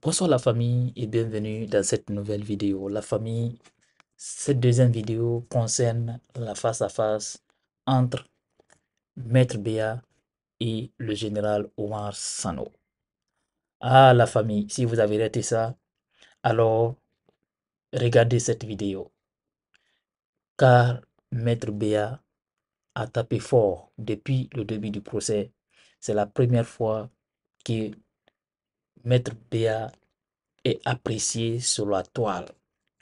Bonsoir la famille et bienvenue dans cette nouvelle vidéo. La famille, cette deuxième vidéo concerne la face-à-face entre Maître Béa et le général Omar Sano. Ah la famille, si vous avez raté ça, alors regardez cette vidéo. Car Maître Béa a tapé fort depuis le début du procès. C'est la première fois que Maître Béa est apprécié sur la toile.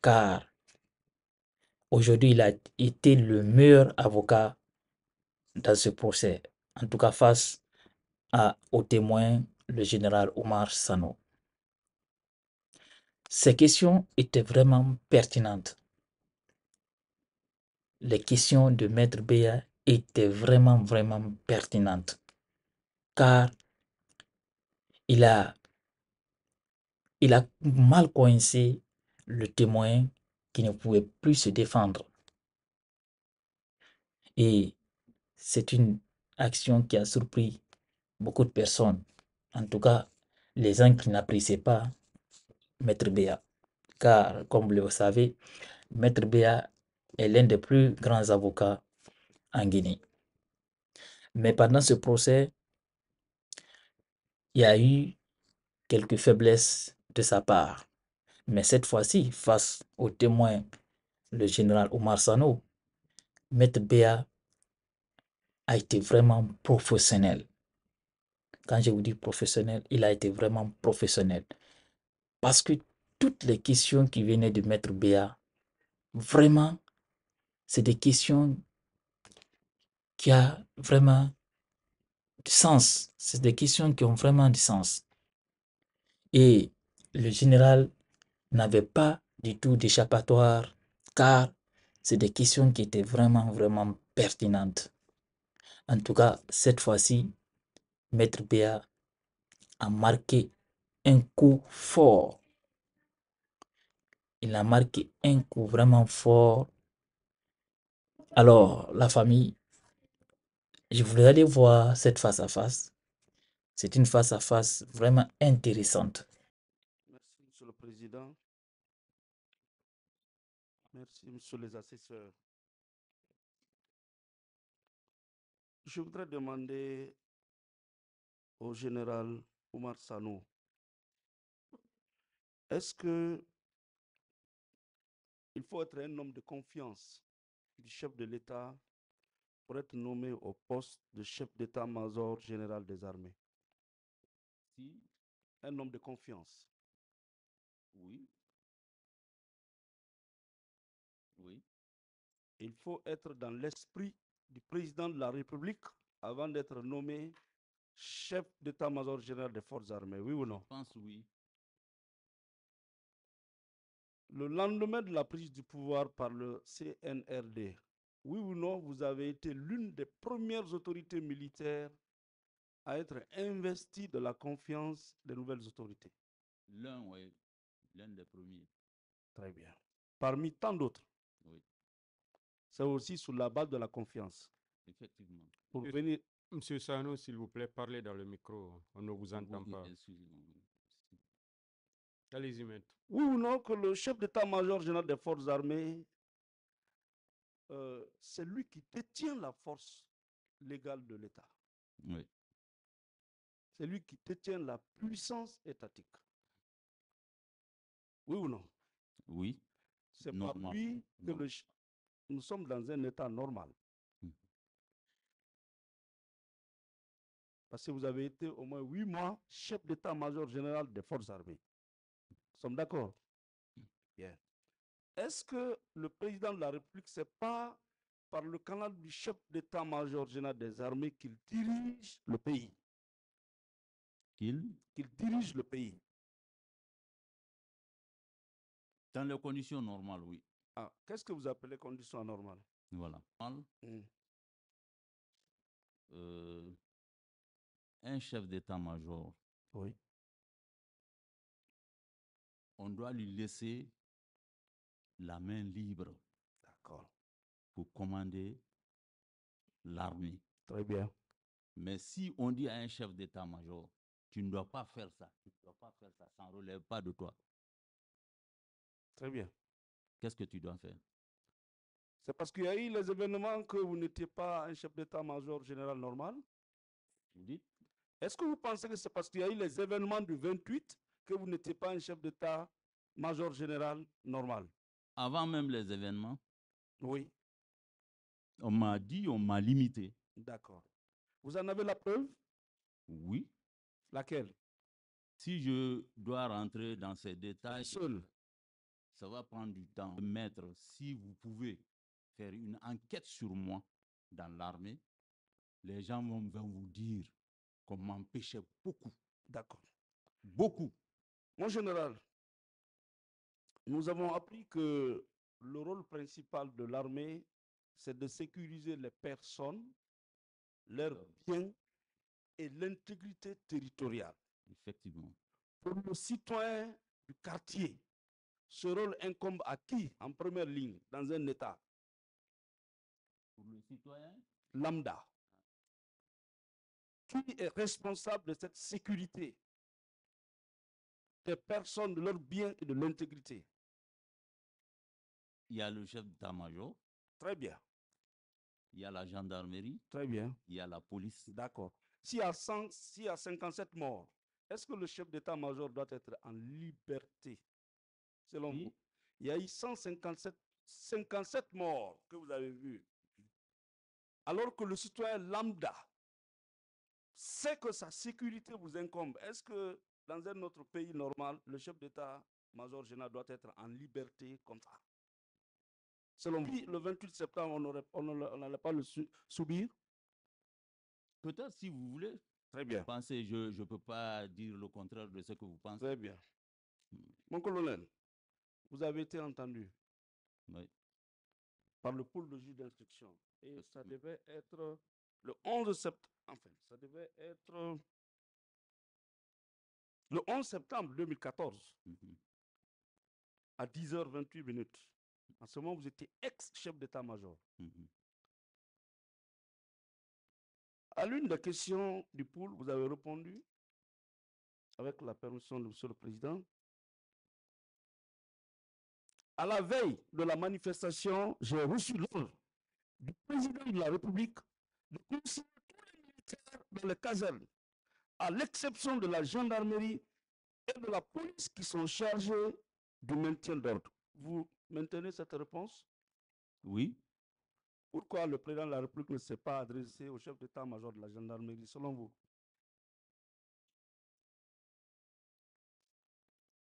Car aujourd'hui, il a été le meilleur avocat dans ce procès. En tout cas, face à, au témoin, le général Omar Sano. Ces questions étaient vraiment pertinentes. Les questions de Maître Béa étaient vraiment, vraiment pertinentes. Car il a, il a mal coincé le témoin qui ne pouvait plus se défendre. Et c'est une action qui a surpris beaucoup de personnes. En tout cas, les gens qui n'appréciaient pas Maître Béa. Car, comme vous le savez, Maître Béa est l'un des plus grands avocats en Guinée. Mais pendant ce procès, il y a eu quelques faiblesses de sa part. Mais cette fois-ci, face au témoin, le général Omar Sano, Maître Béa a été vraiment professionnel. Quand je vous dis professionnel, il a été vraiment professionnel. Parce que toutes les questions qui venaient de Maître Béa, vraiment, c'est des questions qui ont vraiment du sens. C'est des questions qui ont vraiment du sens. Et le général n'avait pas du tout d'échappatoire car c'est des questions qui étaient vraiment, vraiment pertinentes. En tout cas, cette fois-ci, Maître Béa a marqué un coup fort. Il a marqué un coup vraiment fort. Alors, la famille, je voulais aller voir cette face-à-face. C'est une face-à-face vraiment intéressante. Président. Merci, Monsieur les assesseurs. Je voudrais demander au général Omar Sano, est-ce que il faut être un homme de confiance du chef de l'État pour être nommé au poste de chef d'état-major général des armées? Si, Un homme de confiance. Oui. Oui, Il faut être dans l'esprit du président de la République avant d'être nommé chef d'état-major général des forces armées, oui ou non? je pense oui. Le lendemain de la prise du pouvoir par le CNRD, oui ou non, vous avez été l'une des premières autorités militaires à être investie de la confiance des nouvelles autorités. L'un, oui, l'un des premiers. Très bien. Parmi tant d'autres. Oui. C'est aussi sur la base de la confiance. Effectivement. Pour Monsieur- venir, Monsieur Sano, s'il vous plaît, parlez dans le micro. On ne vous entend Oui, pas. Allez-y, maître. oui ou non, que le chef d'état-major général des forces armées, euh, c'est lui qui détient la force légale de l'État. Oui, C'est lui qui détient la puissance étatique. Oui ou non? Oui, C'est par Normal. lui que le nous sommes dans un état normal. Mhm. Parce que vous avez été au moins huit mois chef d'état-major général des forces armées. Nous sommes d'accord? Bien. Est-ce que le président de la République, c'est pas par le canal du chef d'état-major général des armées qu'il dirige le pays? Qu'il, Qu'il dirige le pays dans les conditions normales, oui. Ah, Qu'est-ce que vous appelez conditions anormales Voilà. Hmm. euh, un chef d'état-major, Oui. on doit lui laisser la main libre D'accord. pour commander l'armée. Très bien. Mais si on dit à un chef d'état-major, Tu ne dois pas faire ça. Tu ne dois pas faire ça. Ça ne relève pas de toi. Très bien. Qu'est-ce que tu dois faire? C'est parce qu'il y a eu les événements que vous n'étiez pas un chef d'état-major général normal Vous dites? Est-ce que vous pensez que c'est parce qu'il y a eu les événements du 28 que vous n'étiez pas un chef d'état-major général normal? Avant même les événements, Oui, on m'a dit, on m'a limité. d'accord. Vous en avez la preuve? Oui. Laquelle? Si je dois rentrer dans ces détails, Seul. Ça va prendre du temps. Maître, si vous pouvez faire une enquête sur moi dans l'armée, les gens vont, vont vous dire qu'on m'empêchait beaucoup, D'accord. beaucoup. Mon général, nous avons appris que le rôle principal de l'armée, c'est de sécuriser les personnes, leurs biens et l'intégrité territoriale. Effectivement. Pour le citoyen du quartier, ce rôle incombe à qui en première ligne dans un État? Pour le citoyen, lambda. Qui est responsable de cette sécurité? Des personnes, de leurs biens et de l'intégrité. Il y a le chef d'état-major, Très bien, il y a la gendarmerie, très bien. il y a la police. D'accord. S'il y a 100, s'il y a 57 morts, est-ce que le chef d'état-major doit être en liberté? Selon Oui. vous. Il y a eu 157 57 morts que vous avez vus. Alors que le citoyen lambda sait que sa sécurité vous incombe. Est-ce que dans un autre pays normal, le chef d'état-major général doit être en liberté comme ça? Selon vous, le 28 septembre, on n'allait pas le su- subir? Peut-être si vous voulez. Très bien. Pensez, je ne peux pas dire le contraire de ce que vous pensez. Très bien. Mon colonel, vous avez été entendu Oui. par le pôle de juge d'instruction. Et ça devait être le 11 septembre. Enfin, ça devait être le 11 septembre 2014 Mhm. à 10h28 minutes. En ce moment, vous étiez ex-chef d'état-major. Mhm. À l'une des questions du pool, vous avez répondu, avec la permission de Monsieur le Président, à la veille de la manifestation, j'ai reçu l'ordre du président de la République de consigner tous les militaires dans les casernes, à l'exception de la gendarmerie et de la police qui sont chargés du maintien d'ordre. Vous maintenez cette réponse? Oui. Pourquoi le président de la République ne s'est pas adressé au chef d'état-major de la gendarmerie, selon vous?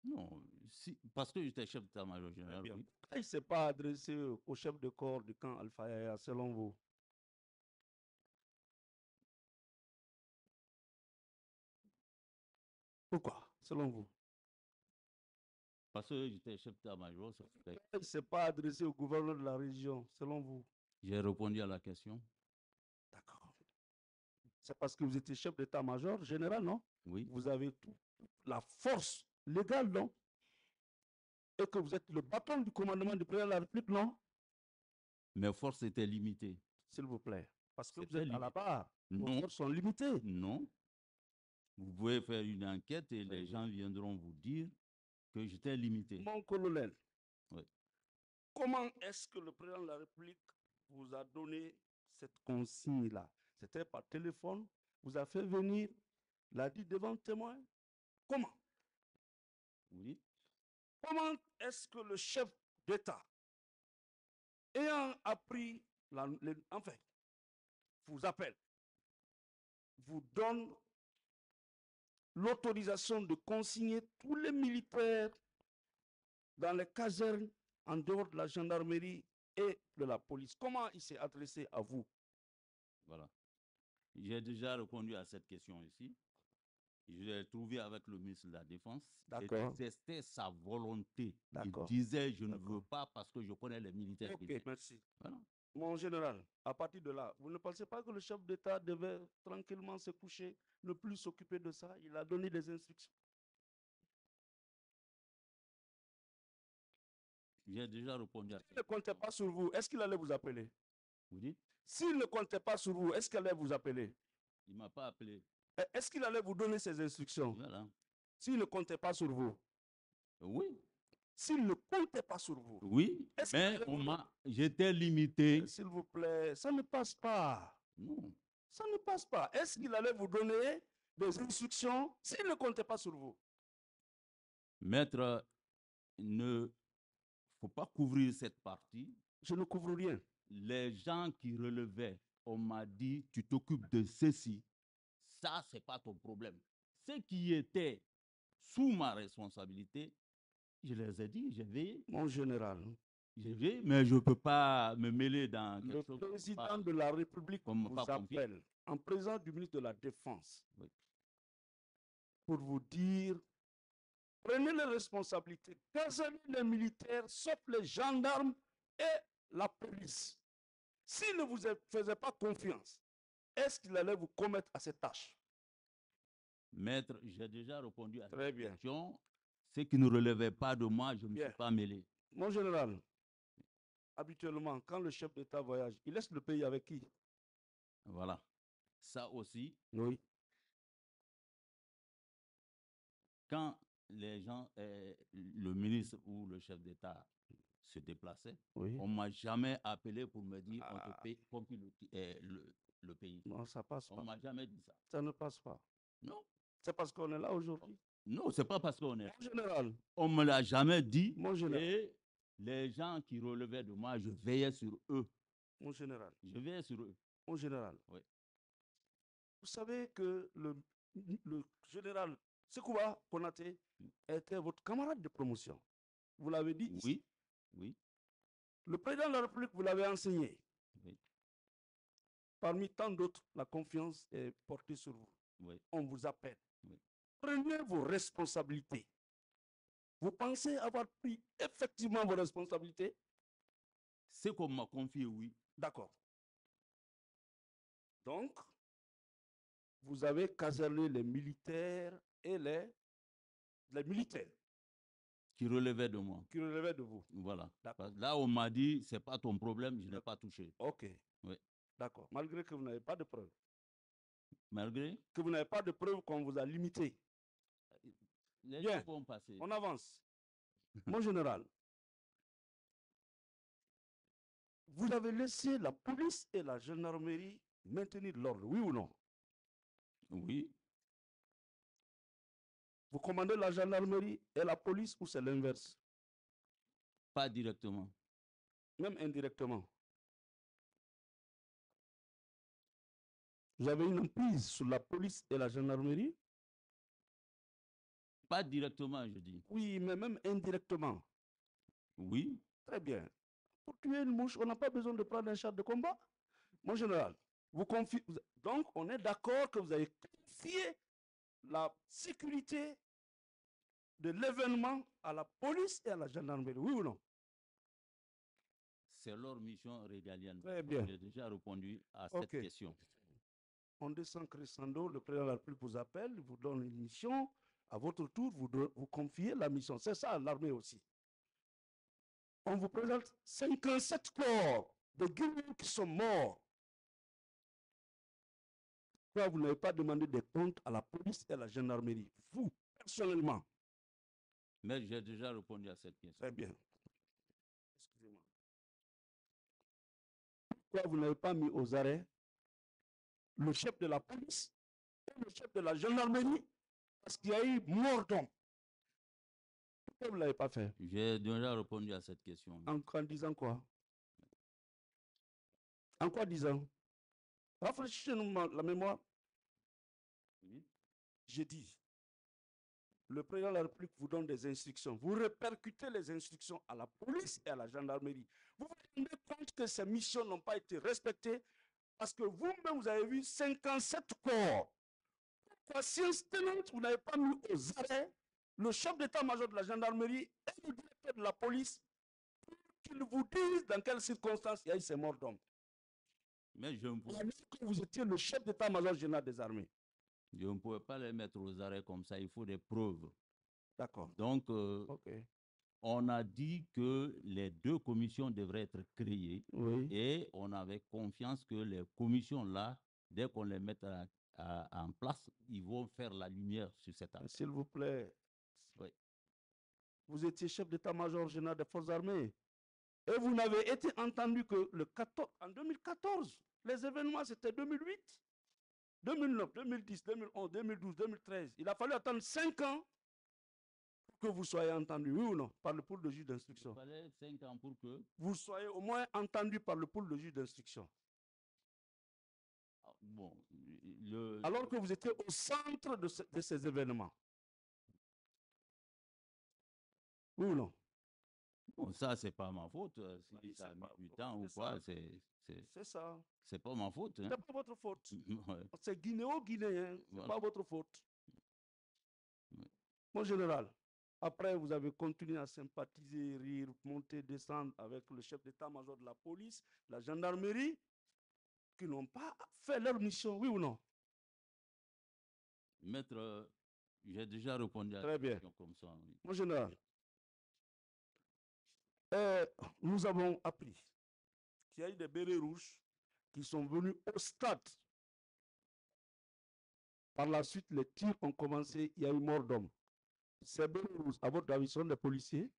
Non, si, parce que j'étais chef d'état-major général. bien. oui. Pourquoi il ne s'est pas adressé au chef de corps du camp Alpha Yaya, selon vous? Pourquoi, selon vous? Parce que j'étais chef d'état-major. Pourquoi Il ne s'est pas adressé au gouverneur de la région, selon vous? J'ai répondu à la question. D'accord. C'est parce que vous étiez chef d'état-major général, non? Oui. Vous avez toute la force légale, non? Et que vous êtes le bâton du commandement du président de la République, non? Mes forces étaient limitées. S'il vous plaît. Parce que vous êtes à la barre. Vos Non. forces sont limitées. Non. Vous pouvez faire une enquête et les gens viendront vous dire que j'étais limité. Mon colonel, Oui. comment est-ce que le président de la République vous a donné cette consigne-là? C'était par téléphone, vous a fait venir, l'a dit devant témoin Comment? Oui. Comment est-ce que le chef d'État, ayant appris, la, vous appelle, vous donne l'autorisation de consigner tous les militaires dans les casernes en dehors de la gendarmerie et de la police? Comment il s'est adressé à vous? Voilà. J'ai déjà répondu à cette question ici. Je l'ai trouvé avec le ministre de la Défense. D'accord. C'était sa volonté. Il disait Je ne veux pas parce que je connais les militaires. Ok, merci. Voilà. Mon général, à partir de là, vous ne pensez pas que le chef d'État devait tranquillement se coucher, ne plus s'occuper de ça? Il a donné des instructions. J'ai déjà répondu à S'il ne comptait pas sur vous, est-ce qu'il allait vous appeler? Vous dites? S'il ne comptait pas sur vous, est-ce qu'il allait vous appeler? Il ne m'a pas appelé. Eh, Est-ce qu'il allait vous donner ces instructions? Voilà. s'il ne comptait pas sur vous? Oui, S'il ne comptait pas sur vous? Oui, mais on m'a, j'étais limité. Eh, S'il vous plaît, ça ne passe pas. Non. Ça ne passe pas. Est-ce qu'il allait vous donner des instructions s'il ne comptait pas sur vous? Maître, ne faut pas couvrir cette partie. Je ne couvre rien. Les gens qui relevaient, on m'a dit, tu t'occupes de ceci. Ça, c'est pas ton problème. Ce qui était sous ma responsabilité, je les ai dit, j'ai veillé, Mon général, j'ai veillé, mais je ne peux pas me mêler dans le chose. président pas- de la République comme vous appelle en présence du ministre de la Défense Oui. pour vous dire prenez les responsabilités, casernez les militaires, sauf les gendarmes et la police. S'il ne vous faisait pas confiance, est-ce qu'il allait vous commettre à cette tâche? Maître, j'ai déjà répondu à Très cette bien. question. Ce qui ne relevait pas de moi, je ne me suis pas mêlé. Mon général, habituellement, quand le chef d'État voyage, il laisse le pays avec qui? Voilà. Ça aussi, Oui. quand les gens, euh, le ministre ou le chef d'État se déplaçaient, Oui. on ne m'a jamais appelé pour me dire on Ah. te paye, le, le- le pays. Non, ça passe On pas. ne m'a jamais dit ça. Ça ne passe pas. Non, C'est parce qu'on est là aujourd'hui. non, c'est pas parce qu'on est. Mon général, On me l'a jamais dit. mon général, Et les gens qui relevaient de moi, je veillais sur eux. mon général, Je veillais sur eux. mon général. Oui. Vous savez que le, le général Sekouba Konaté était votre camarade de promotion. Vous l'avez dit ici. Oui, oui, Le président de la République vous l'avait enseigné. Parmi tant d'autres, la confiance est portée sur vous. oui. On vous appelle. Oui. Prenez vos responsabilités. Vous pensez avoir pris effectivement vos responsabilités? Ce qu'on m'a confié, oui. D'accord. Donc, vous avez caserné les militaires et les, les militaires Qui relevait de moi. qui relevaient de vous. Voilà. Là, on m'a dit, c'est pas ton problème, je n'ai pas touché. OK. Oui. D'accord. Malgré que vous n'avez pas de preuves. Malgré, Que vous n'avez pas de preuves qu'on vous a limité. les Bien. jours vont passer. On avance. Mon général, vous avez laissé la police et la gendarmerie maintenir l'ordre, oui ou non? Oui, Vous commandez la gendarmerie et la police ou c'est l'inverse? Pas directement. Même indirectement. Vous avez une emprise sur la police et la gendarmerie Pas directement, je dis. Oui, mais même indirectement. Oui, Très bien. Pour tuer une mouche, on n'a pas besoin de prendre un char de combat. Mon général, vous confiez. Donc, on est d'accord que vous avez confié la sécurité de l'événement à la police et à la gendarmerie, oui ou non? C'est leur mission régalienne. Très bien. J'ai déjà répondu à cette question. On descend crescendo, le président de la République vous appelle, vous donne une mission. À votre tour, vous, vous confiez la mission. C'est ça l'armée aussi. On vous présente 57 corps de Guinéens qui sont morts. Pourquoi vous n'avez pas demandé des comptes à la police et à la gendarmerie? Vous, personnellement. Mais j'ai déjà répondu à cette question. Très bien. Excusez-moi. Pourquoi vous n'avez pas mis aux arrêts le chef de la police et le chef de la gendarmerie parce qu'il y a eu mort d'homme Pourquoi vous ne l'avez pas fait? J'ai déjà répondu à cette question. en, en disant quoi? En quoi disant? Rafraîchissez-nous la mémoire. Oui. J'ai dit, le président de la République vous donne des instructions. Vous répercutez les instructions à la police et à la gendarmerie. Vous vous rendez compte que ces missions n'ont pas été respectées parce que vous-même, vous avez vu 57 corps. Pourquoi, science tenante, vous n'avez pas mis aux arrêts le chef d'état-major de la gendarmerie et le directeur de la police pour qu'ils vous disent dans quelles circonstances il y a eu ces morts d'hommes? Mais je ne pouvais, vous étiez le chef d'état-major général des armées. je ne pouvais pas les mettre aux arrêts comme ça. Il faut des preuves. D'accord. Donc, euh. On a dit que les deux commissions devraient être créées Oui. et on avait confiance que les commissions-là, dès qu'on les mettra à- en place, ils vont faire la lumière sur cette affaire. S'il vous plaît. Oui. Vous étiez chef d'état-major général des forces armées. Et vous n'avez été entendu que le 14, en 2014. Les événements, c'était 2008, 2009, 2010, 2011, 2012, 2013. Il a fallu attendre 5 ans que vous soyez entendu, oui ou non, par le pool de juge d'instruction. que. Vous soyez au moins entendu par le pool de juge d'instruction. ah, Bon, le, Alors que vous étiez au centre de, ce- de ces événements. Oui ou non? Bon, ça, c'est pas ma faute. euh, Si Oui, ça a mis du temps ou quoi, c'est ça. c'est pas ma faute. hein. C'est pas votre faute. Ouais. C'est guinéo-guinéen. C'est Voilà. pas votre faute. Mon général, après, vous avez continué à sympathiser, rire, monter, descendre avec le chef d'état-major de la police, la gendarmerie, qui n'ont pas fait leur mission, oui ou non? Maître, j'ai déjà répondu à Très la bien. question comme ça. oui. Mon général, euh, nous avons appris qu'il y a eu des bérets rouges qui sont venus au stade. Par la suite, les tirs ont commencé, il y a eu mort d'homme. Ces rouges, à votre avis, sont des policiers?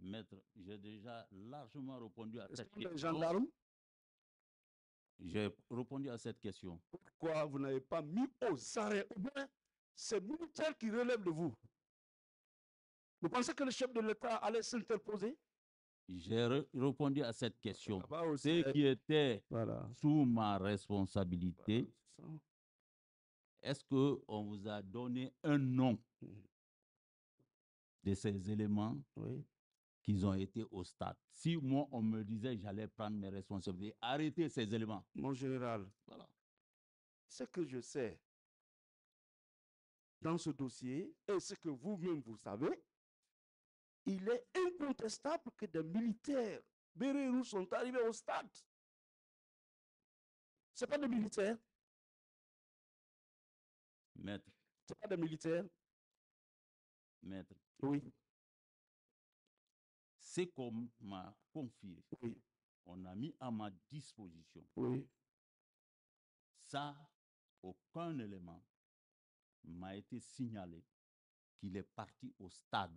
Maître, j'ai déjà largement répondu à cette des question. gendarmes? J'ai répondu à cette question. Pourquoi vous n'avez pas mis aux arrêts Au moins, c'est militaires qui relèvent de vous? Vous pensez que le chef de l'État allait s'interposer? J'ai répondu à cette question. Aussi, Ce qui était Voilà. sous ma responsabilité, voilà. Est-ce qu'on vous a donné un nom Mhm. de ces éléments Oui. qu'ils ont été au stade? Si moi, on me disait que j'allais prendre mes responsabilités, arrêter ces éléments. Mon général, Voilà. ce que je sais dans ce dossier et ce que vous-même vous savez, il est incontestable que des militaires bérets rouges sont arrivés au stade. Ce pas des militaires, Maître, ce pas des militaires. maître, Oui, c'est qu'on m'a confié, oui, on a mis à ma disposition. oui. Ça, aucun élément m'a été signalé qu'il est parti au stade.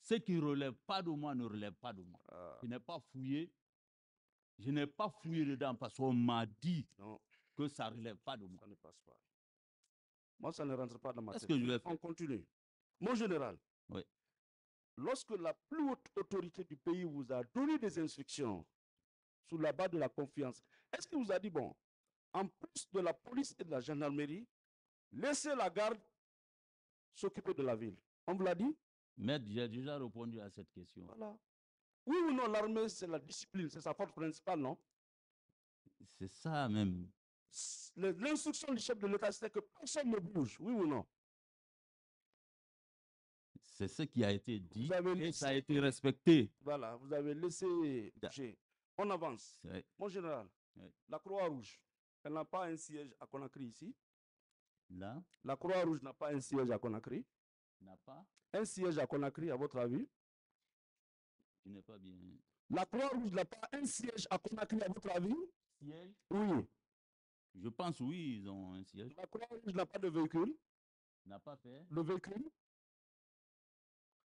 Ce qui ne relève pas de moi ne relève pas de moi. Ah, Je n'ai pas fouillé. Je n'ai pas fouillé dedans parce qu'on m'a dit non, que ça ne relève pas de moi. ça ne passe pas. Moi, ça ne rentre pas dans ma Est-ce tête. que je On continue. Mon général, Oui. lorsque la plus haute autorité du pays vous a donné des instructions sous la base de la confiance, est-ce qu'il vous a dit, bon, en plus de la police et de la gendarmerie, laissez la garde s'occuper de la ville? On vous l'a dit? Maître, j'ai déjà répondu à cette question. Voilà. Oui ou non, l'armée, c'est la discipline, c'est sa force principale, non? C'est ça même. L'instruction du chef de l'État, c'était que personne ne bouge, oui ou non? C'est ce qui a été dit Vous avez et ça a été respecté. Voilà, vous avez laissé bouger. On avance. Mon général, Oui. la Croix-Rouge, elle n'a pas un siège à Conakry ici? Là, La Croix-Rouge n'a pas un siège à Conakry? n'a pas, Un siège à Conakry, à votre avis? Je n'ai pas bien. La Croix-Rouge n'a pas un siège à Conakry, à votre avis? Siège? Oui. Je pense oui, ils ont un siège. La Croix-Rouge n'a pas de véhicule. N'a pas fait. Le véhicule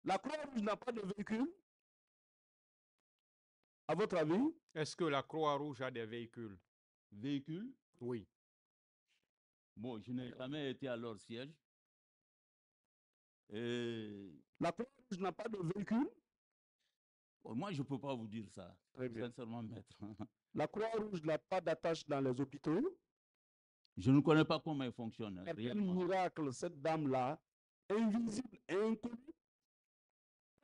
La Croix-Rouge n'a pas de véhicule. À votre avis? Est-ce que la Croix-Rouge a des véhicules? Véhicule? Oui. Bon, je n'ai jamais été à leur siège. Et La Croix-Rouge n'a pas de véhicule? bon, moi, je ne peux pas vous dire ça. Très bien. Sincèrement, maître. La Croix-Rouge n'a pas d'attache dans les hôpitaux. Je ne connais pas comment ils fonctionnent. hein, Quel réellement. miracle, cette dame-là, invisible et inconnue,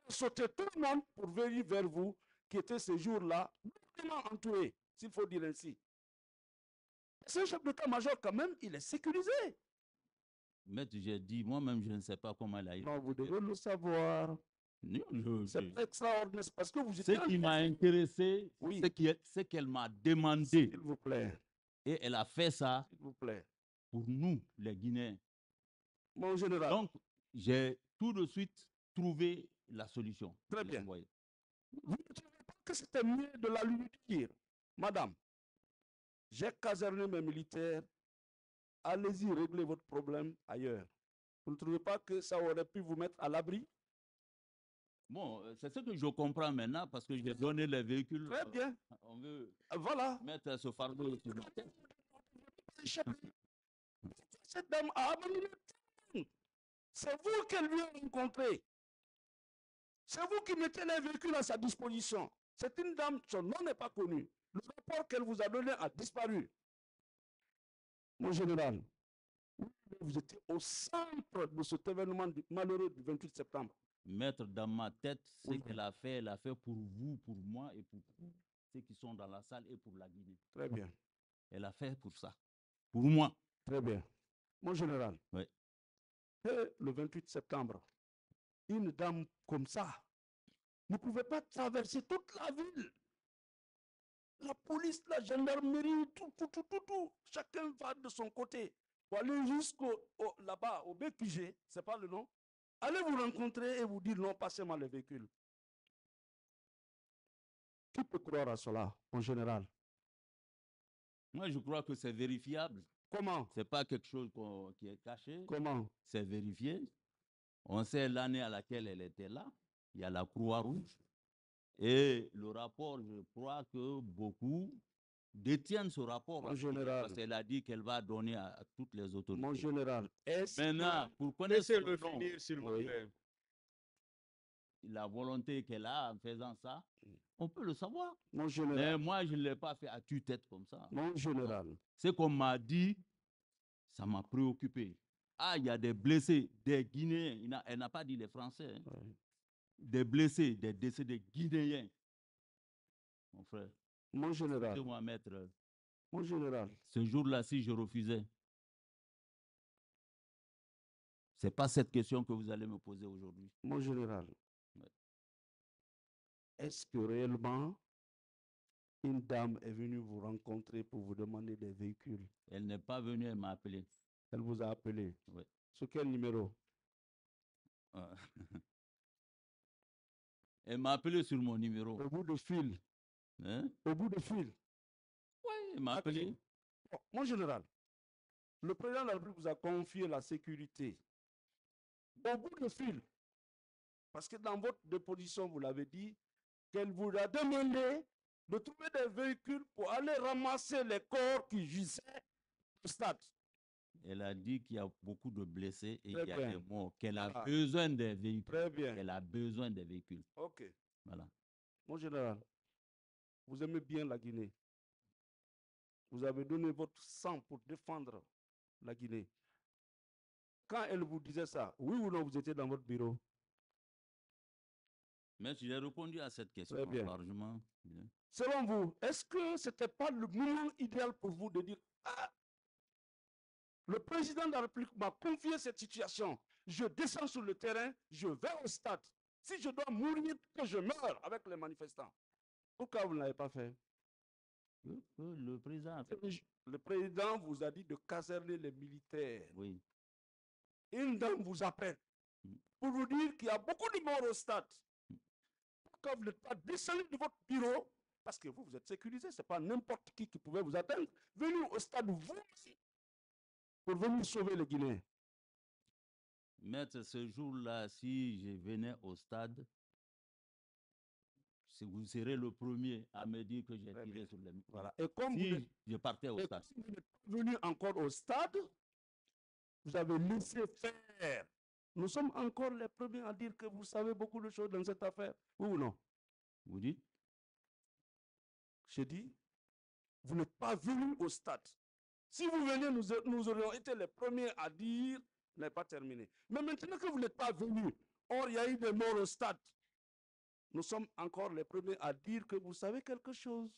sauté tout le monde pour venir vers vous, qui était ce jour-là, vraiment entouré, s'il faut dire ainsi. Un chef d'état-major quand même, il est sécurisé. Maître, j'ai dit, moi-même, je ne sais pas comment elle a été. Non, vous devez le savoir. C'est extraordinaire, c'est parce que vous Ce qui m'a intéressé, Oui. c'est qu'elle m'a demandé. S'il vous plaît, Et elle a fait ça s'il vous plaît. pour nous, les Guinéens. Mon général, Donc, j'ai tout de suite trouvé la solution. Très bien. vous ne trouvez pas que c'était mieux de la lui dire, Madame, j'ai caserné mes militaires, allez-y, réglez votre problème ailleurs. Vous ne trouvez pas que ça aurait pu vous mettre à l'abri? Bon, euh, c'est ce que je comprends maintenant parce que j'ai donné les véhicules. Très euh, bien. On veut Euh, Voilà. mettre ce fardeau sur ma tête. Chef, Cette dame a temps. C'est vous qu'elle lui a rencontré. C'est vous qui mettez les véhicules à sa disposition. C'est une dame, son nom n'est pas connu. Le rapport qu'elle vous a donné a disparu. Mon général, vous étiez au centre de cet événement du- malheureux du 28 septembre. Mettre dans ma tête ce Oui. qu'elle a fait, elle a fait pour vous, pour moi et pour ceux qui sont dans la salle et pour la Guinée. Très bien, Elle a fait pour ça. Pour moi. très bien. Mon général, Oui. le 28 septembre, une dame comme ça ne pouvait pas traverser toute la ville. La police, la gendarmerie, tout, tout, tout, tout, tout. Chacun va de son côté pour aller jusqu'au au- là-bas, au BQG, c'est pas le nom. Allez vous rencontrer et vous dire non, passez-moi le véhicule. Qui peut croire à cela, en général? Moi, je crois que c'est vérifiable. Comment? C'est pas quelque chose qui est caché. Comment? C'est vérifié. On sait l'année à laquelle elle était là. Il y a la Croix-Rouge. Et le rapport, je crois que beaucoup détiennent ce rapport. Mon général. Parce qu'elle a dit qu'elle va donner à, à toutes les autorités. Mon général, est-ce Maintenant, pour connaître Laissez-le nom, finir, s'il vous Oui. plaît. la volonté qu'elle a en faisant ça, on peut le savoir. mon Mais général, moi, je ne l'ai pas fait à tue-tête comme ça. mon général, Ce qu'on m'a dit, ça m'a préoccupé. Ah, il y a des blessés, des Guinéens. Il n'a- elle n'a pas dit les Français. hein. Ouais. Des blessés, des décédés Guinéens. Mon frère, mon général, maître, mon général, ce jour-là, si je refusais, c'est pas cette question que vous allez me poser aujourd'hui. mon général. Ouais. Est-ce que réellement une dame est venue vous rencontrer pour vous demander des véhicules? Elle n'est pas venue, elle m'a appelé. Elle vous a appelé. Ouais. Sur quel numéro? Ah. Elle m'a appelé sur mon numéro. Au bout de fil. Hein? Au bout de fil. Oui, elle m'a appelé. Bon, mon général, le président de la République vous a confié la sécurité. Au bout de fil. Parce que dans votre déposition, vous l'avez dit, qu'elle vous a demandé de trouver des véhicules pour aller ramasser les corps qui gisaient au stade. Elle a dit qu'il y a beaucoup de blessés et qu'il y a bien. des morts, qu'elle a Ah. besoin des véhicules. Très bien. Elle a besoin des véhicules. Ok. Voilà. Mon général, vous aimez bien la Guinée. Vous avez donné votre sang pour défendre la Guinée. Quand elle vous disait ça, oui ou non, vous étiez dans votre bureau? Mais j'ai répondu à cette question bien. largement. Selon vous, est-ce que ce n'était pas le moment idéal pour vous de dire Ah, le président de la République m'a confié cette situation. Je descends sur le terrain, je vais au stade. Si je dois mourir, que je meure avec les manifestants. Pourquoi vous ne l'avez pas fait le président a fait. Le président vous a dit de caserner les militaires. Oui. Une dame vous appelle Mm. pour vous dire qu'il y a beaucoup de morts au stade. Pourquoi vous n'êtes pas descendu de votre bureau Parce que vous, vous êtes sécurisé, ce n'est pas n'importe qui qui pouvait vous atteindre. Venez au stade vous pour venir sauver les Guinéens. Maître, ce jour-là, si je venais au stade, vous serez le premier à me dire que j'ai tiré bien. sur les Voilà. Et comme vous Si je partais au stade. vous n'êtes venu encore au stade, vous avez laissé faire. Nous sommes encore les premiers à dire que vous savez beaucoup de choses dans cette affaire. Oui ou non? Vous dites? J'ai dit, vous n'êtes pas venu au stade. Si vous veniez, nous, nous aurions été les premiers à dire, n'est pas terminé. Mais maintenant que vous n'êtes pas venu, or il y a eu des morts au stade, nous sommes encore les premiers à dire que vous savez quelque chose.